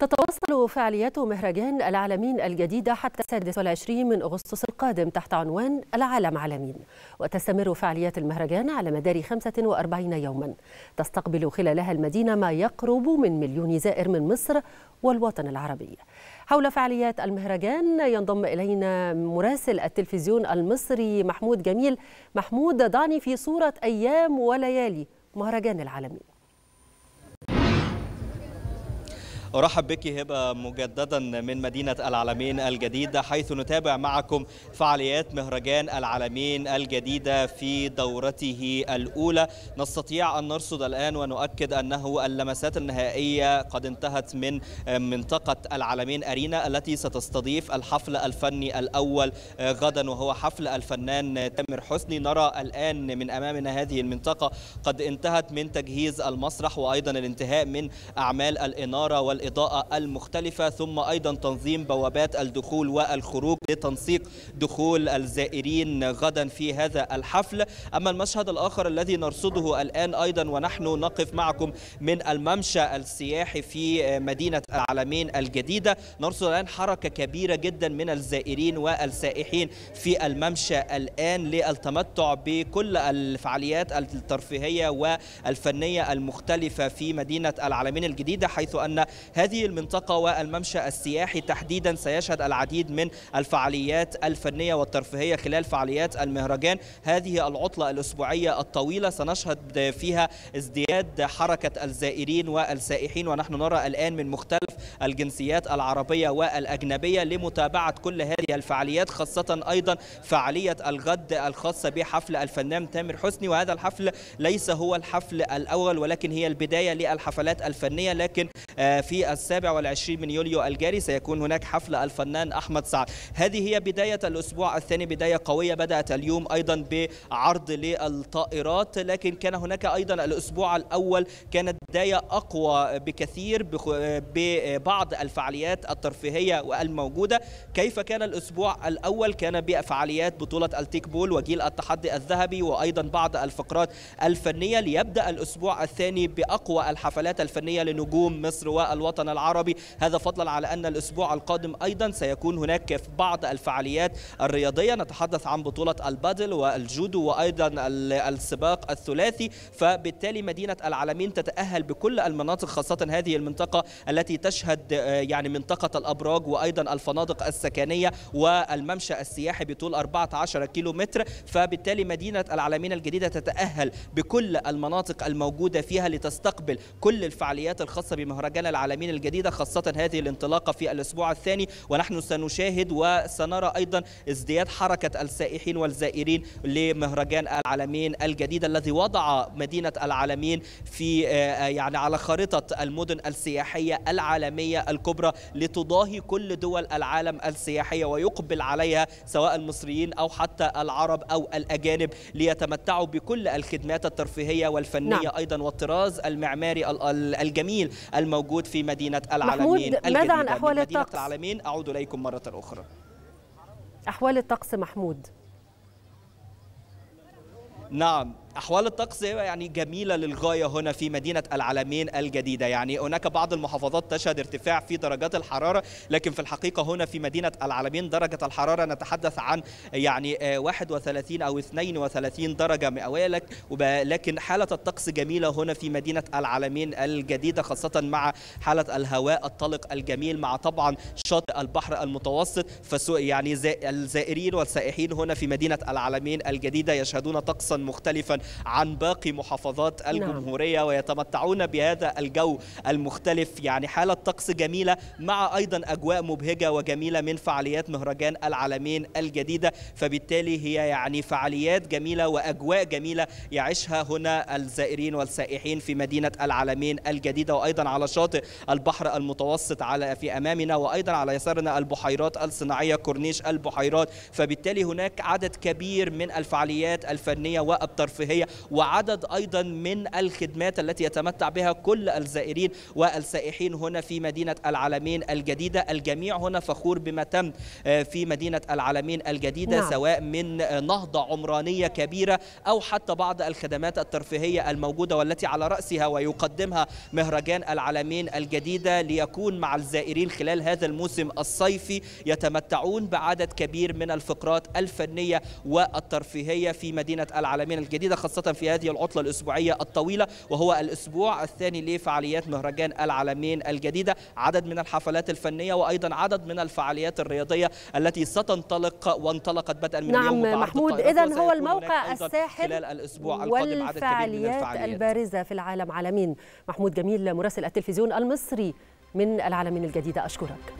تتواصل فعاليات مهرجان العالمين الجديدة حتى السادس والعشرين من أغسطس القادم تحت عنوان العالم عالمين. وتستمر فعاليات المهرجان على مدار 45 يوما. تستقبل خلالها المدينة ما يقرب من مليون زائر من مصر والوطن العربي. حول فعاليات المهرجان ينضم إلينا مراسل التلفزيون المصري محمود جميل. محمود ضعني في صورة أيام وليالي مهرجان العالمين. أرحب بك هبة مجددا من مدينة العالمين الجديدة حيث نتابع معكم فعاليات مهرجان العالمين الجديدة في دورته الأولى. نستطيع أن نرصد الآن ونؤكد أنه اللمسات النهائية قد انتهت من منطقة العالمين أرينا التي ستستضيف الحفل الفني الأول غدا وهو حفل الفنان تامر حسني. نرى الآن من أمامنا هذه المنطقة قد انتهت من تجهيز المسرح وأيضا الانتهاء من أعمال الإنارة وال الإضاءة المختلفة ثم أيضا تنظيم بوابات الدخول والخروج لتنسيق دخول الزائرين غدا في هذا الحفل. أما المشهد الآخر الذي نرصده الآن أيضا ونحن نقف معكم من الممشى السياحي في مدينة العالمين الجديدة. نرصد الآن حركة كبيرة جدا من الزائرين والسائحين في الممشى الآن للتمتع بكل الفعاليات الترفيهية والفنية المختلفة في مدينة العالمين الجديدة حيث أن هذه المنطقة والممشى السياحي تحديدا سيشهد العديد من الفعاليات الفنية والترفيهية خلال فعاليات المهرجان. هذه العطلة الأسبوعية الطويلة سنشهد فيها ازدياد حركة الزائرين والسائحين ونحن نرى الآن من مختلف الجنسيات العربية والأجنبية لمتابعة كل هذه الفعاليات خاصة أيضا فعالية الغد الخاصة بحفل الفنان تامر حسني. وهذا الحفل ليس هو الحفل الأول ولكن هي البداية للحفلات الفنية لكن في السابع والعشرين من يوليو الجاري سيكون هناك حفل الفنان أحمد سعد. هذه هي بداية الأسبوع الثاني بداية قوية بدأت اليوم أيضا بعرض للطائرات لكن كان هناك أيضا الأسبوع الأول كانت بداية أقوى بكثير ببعض الفعاليات الترفيهية والموجودة كيف كان الأسبوع الأول؟ كان بفعاليات بطولة التيك بول وجيل التحدي الذهبي وأيضا بعض الفقرات الفنية. ليبدأ الأسبوع الثاني بأقوى الحفلات الفنية لنجوم مصر والوطن العربي. هذا فضلا على أن الأسبوع القادم أيضا سيكون هناك في بعض الفعاليات الرياضية. نتحدث عن بطولة البادل والجودو وأيضا السباق الثلاثي. فبالتالي مدينة العالمين تتأهل بكل المناطق خاصة هذه المنطقة التي تشهد يعني منطقة الأبراج وأيضا الفنادق السكنية والممشى السياحي بطول 14 كيلو متر فبالتالي مدينة العالمين الجديدة تتأهل بكل المناطق الموجودة فيها لتستقبل كل الفعاليات الخاصة بمهرجان العالمين الجديدة خاصة هذه الانطلاقة في الأسبوع الثاني ونحن سنشاهد وسنرى أيضا ازدياد حركة السائحين والزائرين لمهرجان العالمين الجديد الذي وضع مدينة العالمين في يعني على خارطة المدن السياحية العالمية الكبرى لتضاهي كل دول العالم السياحية ويقبل عليها سواء المصريين أو حتى العرب أو الأجانب ليتمتعوا بكل الخدمات الترفيهية والفنية نعم. أيضا والطراز المعماري الجميل الموجود في مدينة العالمين ماذا عن أحوال الطقس؟ العالمين أعود إليكم مرة أخرى. أحوال الطقس محمود. نعم. أحوال الطقس يعني جميلة للغاية هنا في مدينة العالمين الجديدة. يعني هناك بعض المحافظات تشهد ارتفاع في درجات الحرارة لكن في الحقيقة هنا في مدينة العالمين درجة الحرارة نتحدث عن يعني 31 أو 32 درجة مئوية لكن حالة الطقس جميلة هنا في مدينة العالمين الجديدة خاصة مع حالة الهواء الطلق الجميل مع طبعا شاطئ البحر المتوسط فسو يعني الزائرين والسائحين هنا في مدينة العالمين الجديدة يشهدون طقسا مختلفا عن باقي محافظات الجمهورية نعم. ويتمتعون بهذا الجو المختلف. يعني حالة طقس جميلة مع أيضا أجواء مبهجة وجميلة من فعاليات مهرجان العالمين الجديدة. فبالتالي هي يعني فعاليات جميلة وأجواء جميلة يعيشها هنا الزائرين والسائحين في مدينة العالمين الجديدة. وأيضا على شاطئ البحر المتوسط على في أمامنا وأيضا على يسارنا البحيرات الصناعية كورنيش البحيرات. فبالتالي هناك عدد كبير من الفعاليات الفنية والترفيهية الترفيهية وعدد أيضا من الخدمات التي يتمتع بها كل الزائرين والسائحين هنا في مدينة العالمين الجديدة الجميع هنا فخور بما تم في مدينة العالمين الجديدة نعم. سواء من نهضة عمرانية كبيرة أو حتى بعض الخدمات الترفيهية الموجودة والتي على رأسها ويقدمها مهرجان العالمين الجديدة ليكون مع الزائرين خلال هذا الموسم الصيفي يتمتعون بعدد كبير من الفقرات الفنية والترفيهية في مدينة العالمين الجديدة خاصة في هذه العطلة الأسبوعية الطويلة وهو الأسبوع الثاني لفعاليات مهرجان العالمين الجديدة. عدد من الحفلات الفنية وأيضا عدد من الفعاليات الرياضية التي ستنطلق وانطلقت بدءا من نعم اليوم محمود إذا هو الموقع الساحر خلال الأسبوع القادم عدد كبير من الفعاليات. البارزة في العالم عالمين. محمود جميل مراسل التلفزيون المصري من العالمين الجديدة أشكرك.